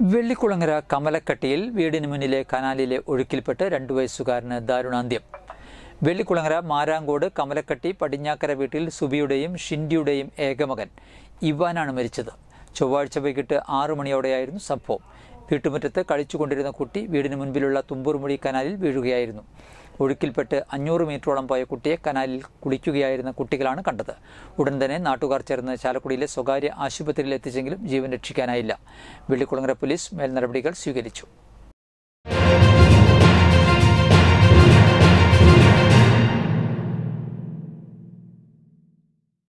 വെള്ളിക്കുളങ്ങര കമലക്കട്ടിയിൽ വീടിന് മുന്നിലെ കനാലിലെ ഒഴുക്കിൽപ്പെട്ട് രണ്ടു വയസ്സുകാരന് ദാരുണാന്ത്യം. വെള്ളിക്കുളങ്ങര മാരാങ്കോട് കമലക്കട്ടി പടിഞ്ഞാക്കര വീട്ടിൽ സുബിയുടെയും ഷിൻഡിയുടെയും ഏകമകൻ ഇവാനാണ് മരിച്ചത്. ചൊവ്വാഴ്ച വൈകിട്ട് ആറു മണിയോടെയായിരുന്നു സംഭവം. വീട്ടുമുറ്റത്ത് കളിച്ചുകൊണ്ടിരുന്ന കുട്ടി വീടിന് മുൻപിലുള്ള തുമ്പൂർമുടി കനാലിൽ വീഴുകയായിരുന്നു. ഒഴുക്കിൽപ്പെട്ട് അഞ്ഞൂറ് മീറ്ററോളം പോയ കുട്ടിയെ കനാലിൽ കുളിക്കുകയായിരുന്ന കുട്ടികളാണ് കണ്ടത്. ഉടൻ തന്നെ നാട്ടുകാർ ചേർന്ന് ചാലക്കുടിയിലെ സ്വകാര്യ ആശുപത്രിയിൽ എത്തിച്ചെങ്കിലും ജീവൻ രക്ഷിക്കാനായില്ല. വെള്ളിക്കുളങ്ങര പോലീസ് മേൽ നടപടികൾ സ്വീകരിച്ചു.